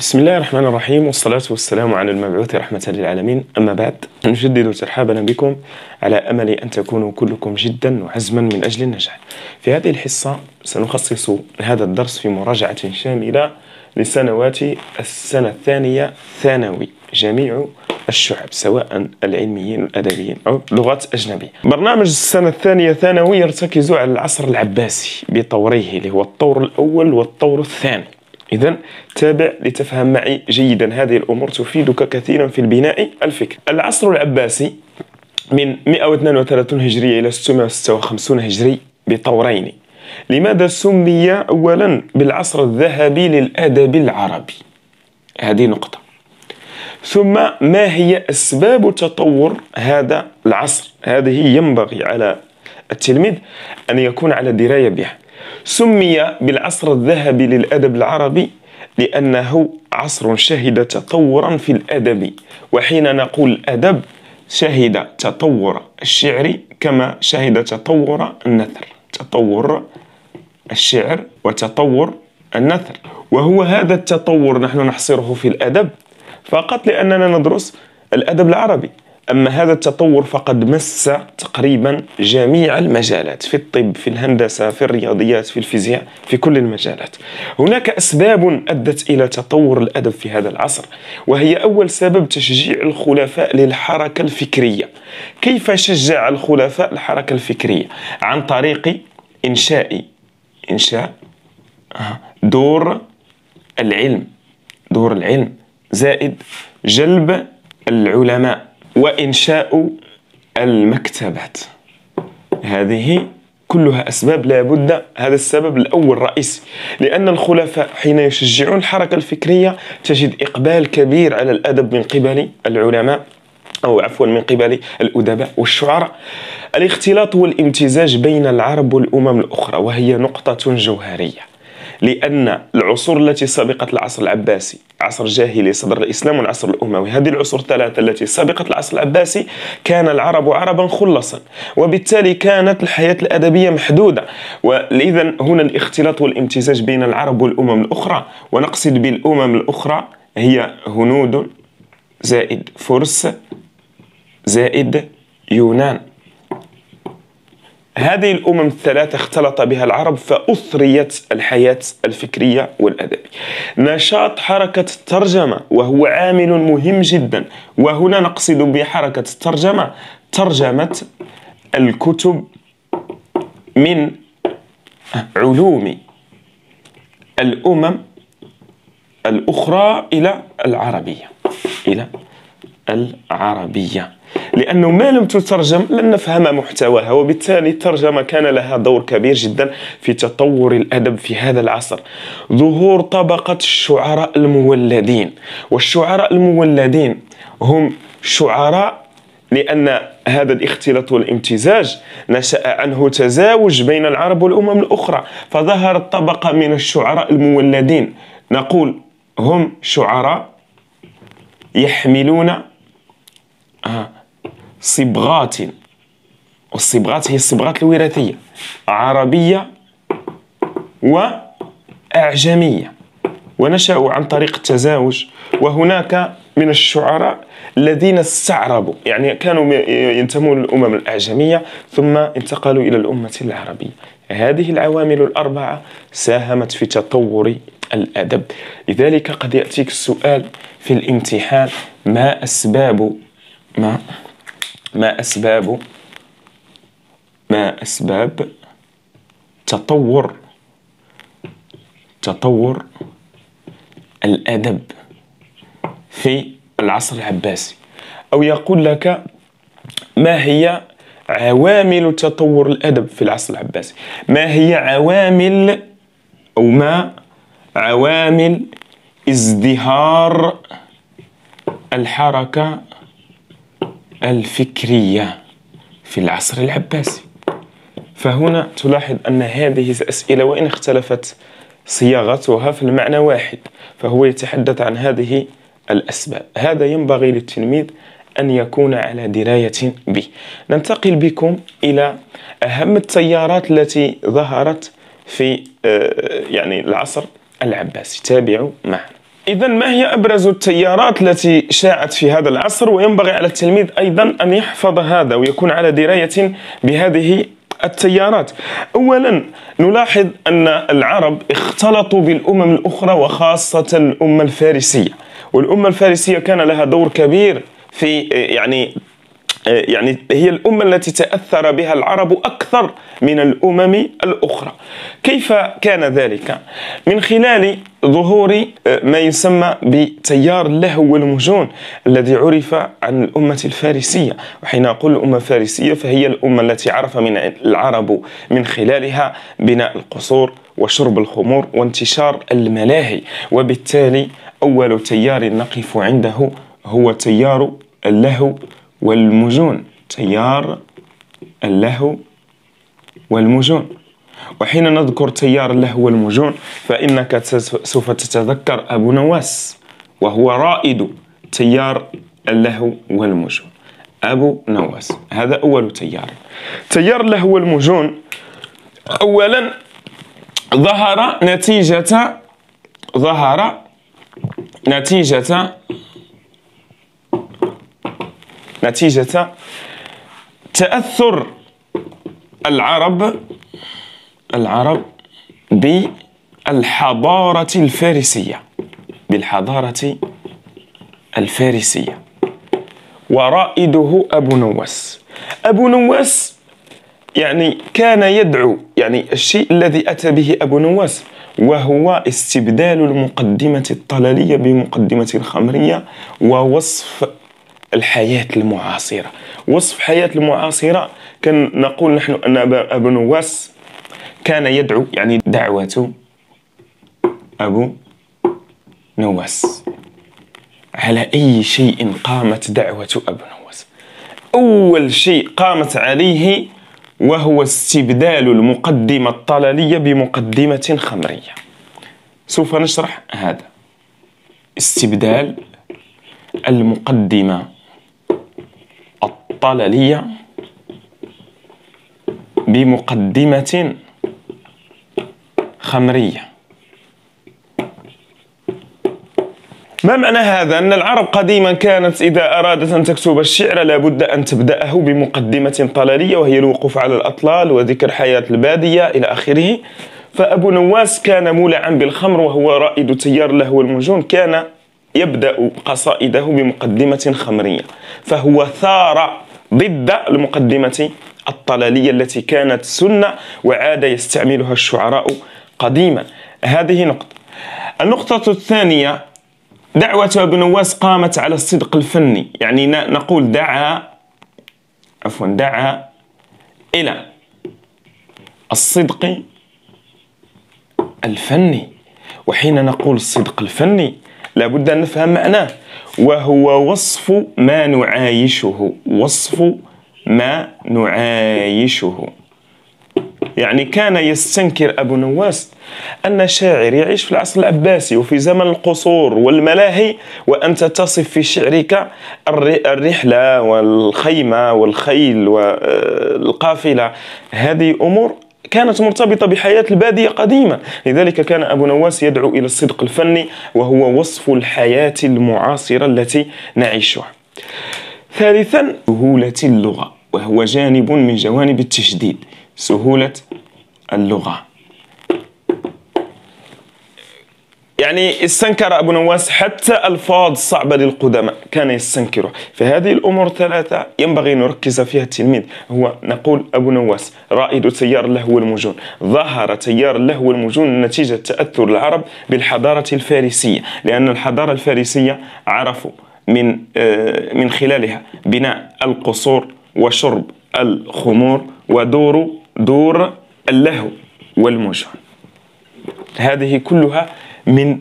بسم الله الرحمن الرحيم والصلاة والسلام على المبعوث رحمة للعالمين. أما بعد نجدد ترحابنا بكم على أمل أن تكونوا كلكم جدا وعزما من أجل النجاح. في هذه الحصة سنخصص هذا الدرس في مراجعة شاملة لسنوات السنة الثانية ثانوي جميع الشعب سواء العلميين الأدبيين أو لغات أجنبية برنامج السنة الثانية ثانوي يرتكز على العصر العباسي بطوريه اللي هو الطور الأول والطور الثاني. إذا تابع لتفهم معي جيدا هذه الأمور تفيدك كثيرا في البناء الفكري العصر العباسي من 132 هجرية إلى 656 هجري بطورين. لماذا سمي أولا بالعصر الذهبي للأدب العربي؟ هذه نقطة. ثم ما هي أسباب تطور هذا العصر؟ هذه ينبغي على التلميذ أن يكون على دراية بها. سمي بالعصر الذهبي للأدب العربي لأنه عصر شهد تطورا في الأدب وحين نقول الأدب شهد تطور الشعر كما شهد تطور النثر تطور الشعر وتطور النثر. وهو هذا التطور نحن نحصره في الأدب فقط لأننا ندرس الأدب العربي. أما هذا التطور فقد مس تقريبا جميع المجالات في الطب في الهندسة في الرياضيات في الفيزياء في كل المجالات. هناك أسباب أدت إلى تطور الأدب في هذا العصر وهي أول سبب تشجيع الخلفاء للحركة الفكرية. كيف شجع الخلفاء الحركة الفكرية؟ عن طريق إنشاء إنشاء دور العلم دور العلم زائد جلب العلماء. وإنشاء المكتبات. هذه كلها أسباب لا بد هذا السبب الأول الرئيسي لأن الخلفاء حين يشجعون الحركة الفكرية تجد إقبال كبير على الأدب من قبل العلماء أو عفوا من قبل الأدباء والشعراء. الاختلاط والامتزاج بين العرب والأمم الأخرى وهي نقطة جوهرية. لأن العصور التي سبقت العصر العباسي عصر الجاهلي صدر الإسلام والعصر الأموي هذه العصور الثلاثة التي سبقت العصر العباسي كان العرب عربا خلصا وبالتالي كانت الحياة الأدبية محدودة. ولذا هنا الاختلاط والامتزاج بين العرب والأمم الأخرى ونقصد بالأمم الأخرى هي هنود زائد فرس زائد يونان. هذه الأمم الثلاثة اختلط بها العرب فأثريت الحياة الفكرية والأدبية. نشاط حركة الترجمة وهو عامل مهم جدا وهنا نقصد بحركة الترجمة ترجمة الكتب من علوم الأمم الأخرى إلى العربية إلى العربية. لأنه ما لم تترجم لن نفهم محتواها وبالتالي الترجمة كان لها دور كبير جدا في تطور الأدب في هذا العصر. ظهور طبقة الشعراء المولدين والشعراء المولدين هم شعراء لأن هذا الاختلاط والامتزاج نشأ عنه تزاوج بين العرب والأمم الأخرى فظهرت طبقة من الشعراء المولدين. نقول هم شعراء يحملون آه صبغات. والصبغات هي الصبغات الوراثية عربية وأعجمية. ونشأوا عن طريق التزاوج. وهناك من الشعراء الذين استعربوا يعني كانوا ينتمون للأمم الأعجمية ثم انتقلوا إلى الأمة العربية. هذه العوامل الأربعة ساهمت في تطور الأدب. لذلك قد يأتيك السؤال في الامتحان ما أسباب ما ما أسباب ما أسباب تطور تطور الأدب في العصر العباسي. أو يقول لك ما هي عوامل تطور الأدب في العصر العباسي؟ ما هي عوامل أو ما عوامل ازدهار الحركة الفكرية في العصر العباسي. فهنا تلاحظ أن هذه الأسئلة وإن اختلفت صياغتها في المعنى واحد فهو يتحدث عن هذه الأسباب. هذا ينبغي للتلميذ أن يكون على دراية به. ننتقل بكم إلى أهم التيارات التي ظهرت في آه، يعني العصر العباسي. تابعوا معنا. إذا ما هي أبرز التيارات التي شاعت في هذا العصر؟ وينبغي على التلميذ أيضا أن يحفظ هذا ويكون على دراية بهذه التيارات. اولا نلاحظ أن العرب اختلطوا بالأمم الأخرى وخاصة الأمة الفارسية. والأمة الفارسية كان لها دور كبير في يعني يعني هي الأمة التي تأثر بها العرب أكثر من الأمم الأخرى. كيف كان ذلك؟ من خلال ظهور ما يسمى بتيار اللهو والمجون الذي عرف عن الأمة الفارسية. وحين أقول الأمة الفارسية فهي الأمة التي عرف من العرب من خلالها بناء القصور وشرب الخمور وانتشار الملاهي. وبالتالي أول تيار نقف عنده هو تيار اللهو والمجون تيار اللهو والمجون وحين نذكر تيار اللهو والمجون فإنك سوف تتذكر أبو نواس وهو رائد تيار اللهو والمجون أبو نواس هذا أول تيار. تيار اللهو والمجون أولا ظهر نتيجة ظهر نتيجة نتيجة تأثر العرب العرب بالحضارة الفارسية بالحضارة الفارسية. ورائده أبو نواس أبو نواس يعني كان يدعو يعني الشيء الذي أتى به أبو نواس وهو استبدال المقدمة الطلالية بمقدمة خمرية ووصف الحياة المعاصرة. وصف حياة المعاصرة كان نقول نحن أن أبو نواس كان يدعو يعني دعوة أبو نواس على أي شيء قامت دعوة أبو نواس أول شيء قامت عليه وهو استبدال المقدمة الطلالية بمقدمة خمرية. سوف نشرح هذا. استبدال المقدمة الطلالية بمقدمة خمرية. ما معنى هذا؟ أن العرب قديما كانت إذا أرادت أن تكتب الشعر لابد أن تبدأه بمقدمة طلالية وهي الوقوف على الأطلال وذكر حياة البادية إلى آخره. فأبو نواس كان مولعا بالخمر وهو رائد تيار له والمجون كان يبدأ قصائده بمقدمة خمرية. فهو ثار ضد المقدمة الطلالية التي كانت سنة وعاد يستعملها الشعراء قديما. هذه نقطة. النقطة الثانية دعوة ابن نواس قامت على الصدق الفني. يعني نقول دعا عفوا دعا إلى الصدق الفني. وحين نقول الصدق الفني لابد أن نفهم معناه. وهو وصف ما نعايشه. وصف ما نعايشه. يعني كان يستنكر أبو نواس أن شاعر يعيش في العصر العباسي وفي زمن القصور والملاهي وأنت تصف في شعرك الرحلة والخيمة والخيل والقافلة. هذه أمور كانت مرتبطة بحياة البادية قديمة. لذلك كان أبو نواس يدعو إلى الصدق الفني وهو وصف الحياة المعاصرة التي نعيشها. ثالثا سهولة اللغة وهو جانب من جوانب التشديد سهولة اللغة. يعني استنكر أبو نواس حتى ألفاظ صعبة للقدماء كان يستنكرها فهذه الأمور الثلاثة ينبغي أن نركز فيها التلميذ. هو نقول أبو نواس رائد تيار اللهو والمجون ظهر تيار اللهو والمجون نتيجة تأثر العرب بالحضارة الفارسية لأن الحضارة الفارسية عرفوا من آه، من خلالها بناء القصور وشرب الخمور ودور دور اللهو والمجون. هذه كلها من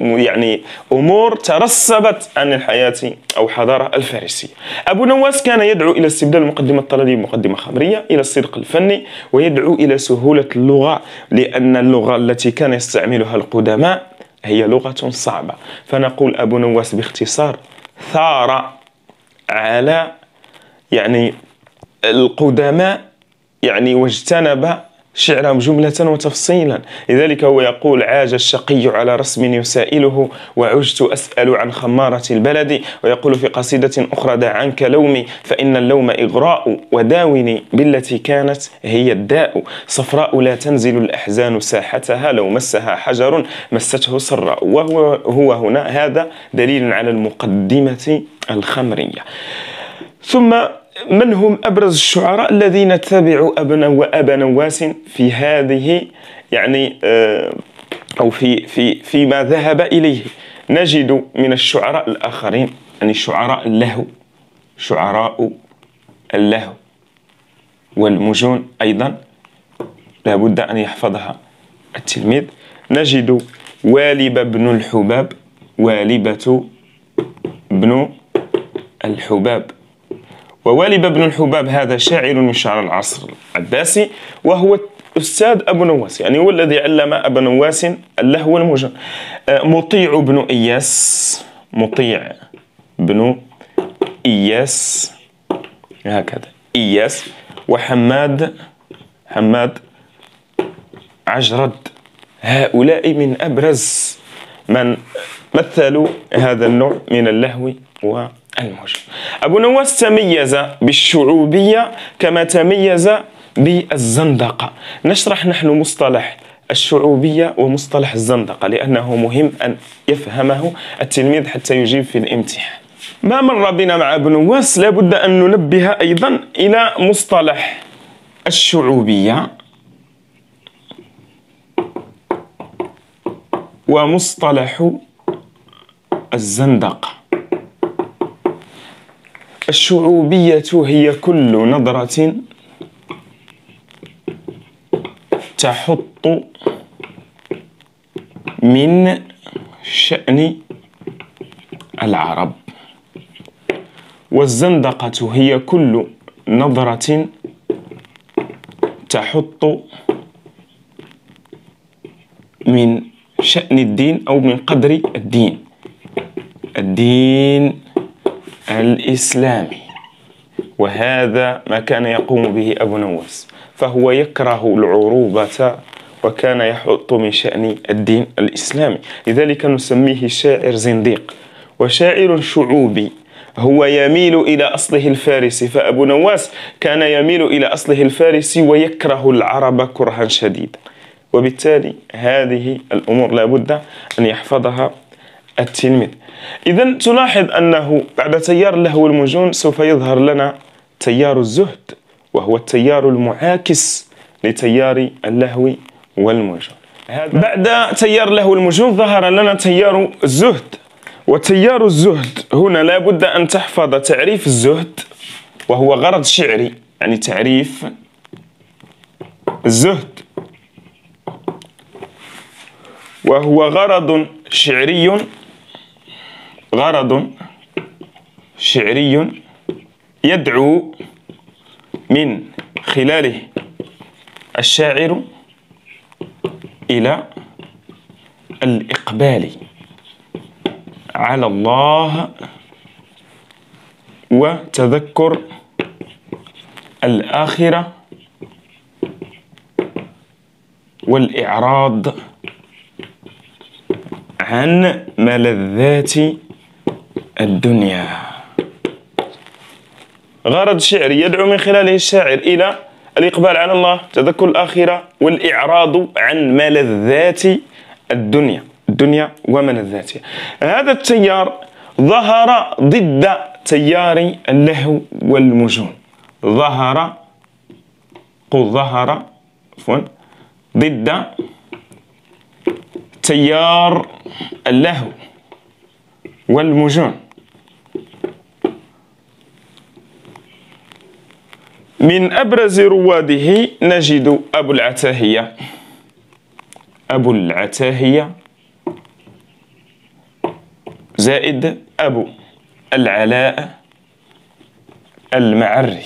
يعني أمور ترسبت عن الحياة أو حضارة الفارسية. أبو نواس كان يدعو إلى استبدال المقدمه الطلبية بمقدمة خمريه، إلى الصدق الفني، ويدعو إلى سهولة اللغة لأن اللغة التي كان يستعملها القدماء هي لغة صعبة، فنقول أبو نواس باختصار ثار على يعني القدماء يعني واجتنب شعرهم جملة وتفصيلا. لذلك هو يقول عاج الشقي على رسم يسائله وعجت أسأل عن خمارة البلد ويقول في قصيدة أخرى دع عنك لومي فإن اللوم إغراء وداوني بالتي كانت هي الداء صفراء لا تنزل الأحزان ساحتها لو مسها حجر مسته سراء. وهو هو هنا هذا دليل على المقدمة الخمرية. ثم من هم أبرز الشعراء الذين تبعوا أبا وأبا نواس في هذه يعني آه، أو في في فيما ذهب إليه؟ نجد من الشعراء الآخرين يعني شعراء اللهو شعراء اللهو والمجون أيضا لا بد أن يحفظها التلميذ. نجد والب بن الحباب والبة بن الحباب. ووالب بن الحباب هذا شاعر من شعر العصر العباسي وهو أستاذ أبو نواس يعني هو الذي علم أبا نواس اللهو والمجن آه، مطيع بن إياس مطيع بن إياس هكذا إياس وحماد حماد عجرد. هؤلاء من أبرز من مثلوا هذا النوع من اللهو والموج أبو نواس تميز بالشعوبية كما تميز بالزندقة. نشرح نحن مصطلح الشعوبية ومصطلح الزندقة لأنه مهم أن يفهمه التلميذ حتى يجيب في الامتحان. ما مر بنا مع ابن نواس لابد أن ننبه أيضا إلى مصطلح الشعوبية ومصطلح الزندقة. الشعوبية هي كل نظرة تحط من شأن العرب. والزندقة هي كل نظرة تحط من شأن الدين أو من قدر الدين. الدين الإسلامي. وهذا ما كان يقوم به أبو نواس. فهو يكره العروبة وكان يحط من شأن الدين الإسلامي. لذلك نسميه شاعر زنديق. وشاعر شعوبي. هو يميل إلى أصله الفارسي. فأبو نواس كان يميل إلى أصله الفارسي ويكره العرب كرها شديدا. وبالتالي هذه الأمور لابد أن يحفظها التلميذ. إذا تلاحظ أنه بعد تيار اللهو والمجون سوف يظهر لنا تيار الزهد وهو التيار المعاكس لتيار اللهو والمجون. بعد تيار اللهو والمجون ظهر لنا تيار الزهد وتيار الزهد هنا لا بد أن تحفظ تعريف الزهد وهو غرض شعري يعني تعريف الزهد. وهو غرض شعري غرض شعري يدعو من خلاله الشاعر إلى الإقبال على الله وتذكر الآخرة والإعراض عن ملذات الدنيا. غرض شعري يدعو من خلاله الشاعر إلى الإقبال على الله تذكر الآخرة والإعراض عن ملذات الدنيا. الدنيا وملذاتها هذا التيار ظهر ضد تيار اللهو والمجون. ظهر قل ظهر عفوا ضد تيار اللهو والمجون. من أبرز رواده نجد أبو العتاهية. أبو العتاهية. زائد أبو العلاء المعري.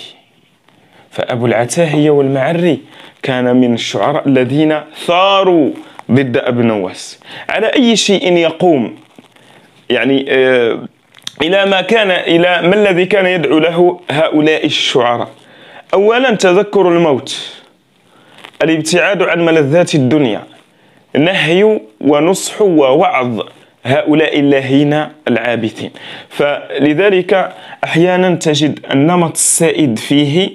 فأبو العتاهية والمعري كان من الشعراء الذين ثاروا ضد أبي نواس. على أي شيء يقوم؟ يعني آه، إلى ما كان إلى ما الذي كان يدعو له هؤلاء الشعراء؟ أولا تذكر الموت الابتعاد عن ملذات الدنيا نهي ونصح ووعظ هؤلاء اللاهين العابثين. فلذلك أحيانا تجد النمط السائد فيه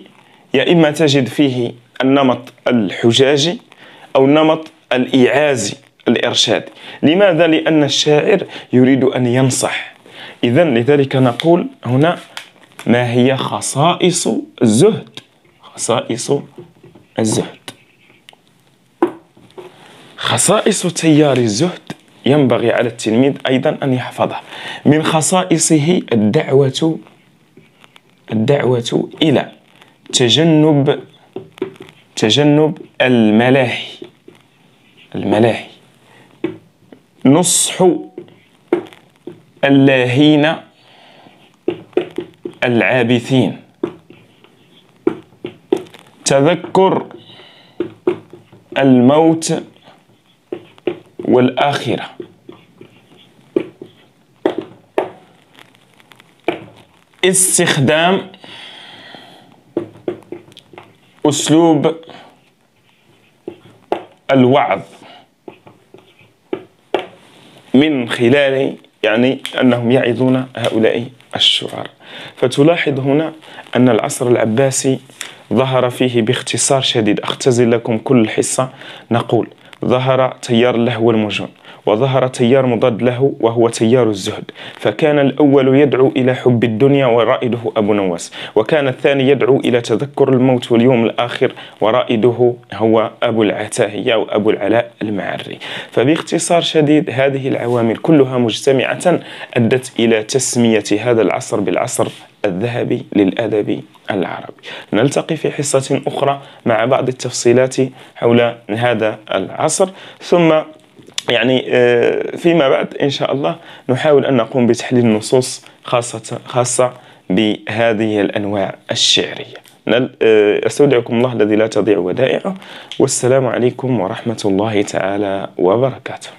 يا إما تجد فيه النمط الحجاجي أو النمط الإيعازي الإرشاد. لماذا؟ لأن الشاعر يريد أن ينصح. إذا لذلك نقول هنا ما هي خصائص الزهد خصائص الزهد. خصائص تيار الزهد ينبغي على التلميذ أيضا أن يحفظها من خصائصه الدعوة الدعوة إلى تجنب تجنب الملاهي الملاهي. نصح اللاهين العابثين. تذكر الموت والآخرة. استخدام أسلوب الوعظ من خلال يعني أنهم يعظون هؤلاء الشعراء. فتلاحظ هنا أن العصر العباسي ظهر فيه باختصار شديد. أختزل لكم كل الحصة نقول ظهر تيار اللهو والمجون وظهر تيار مضاد له وهو تيار الزهد فكان الأول يدعو إلى حب الدنيا ورائده أبو نواس وكان الثاني يدعو إلى تذكر الموت واليوم الآخر ورائده هو أبو العتاهية أو أبو العلاء المعري. فباختصار شديد هذه العوامل كلها مجتمعة أدت إلى تسمية هذا العصر بالعصر الذهبي للأدب العربي. نلتقي في حصة أخرى مع بعض التفصيلات حول هذا العصر ثم يعني آه، فيما بعد إن شاء الله نحاول أن نقوم بتحليل النصوص خاصة خاصة بهذه الأنواع الشعرية. آه، أستودعكم الله الذي لا تضيع ودائعه. والسلام عليكم ورحمة الله تعالى وبركاته.